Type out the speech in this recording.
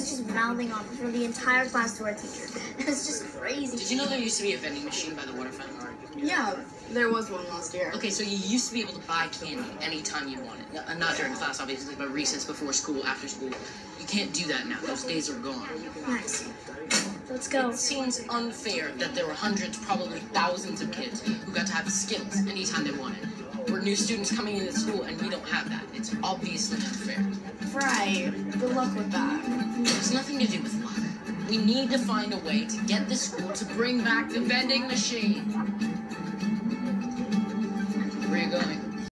was just mouthing off for the entire class to our teacher. It was just crazy. Did you know there used to be a vending machine by the water fountain? Yeah, there was one last year. Okay, so you used to be able to buy candy anytime you wanted. Uh, Not during class, obviously, but recess, before school, after school. You can't do that now. Those days are gone. Nice. Let's go. It seems unfair that there were hundreds, probably thousands of kids who got to have Skittles anytime they wanted. New students coming into school and we don't have that. It's obviously unfair. Right. Good luck with that. It's nothing to do with luck. We need to find a way to get the school to bring back the vending machine.